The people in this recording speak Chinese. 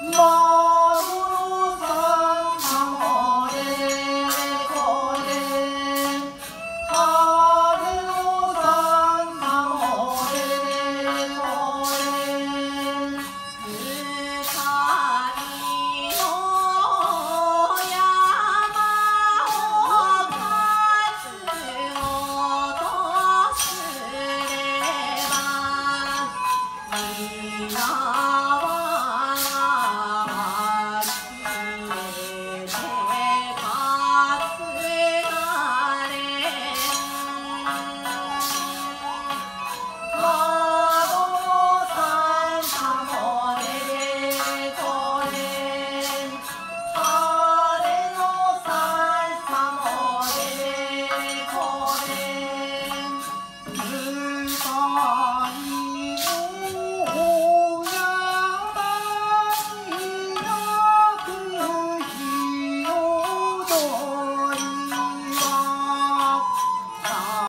猫。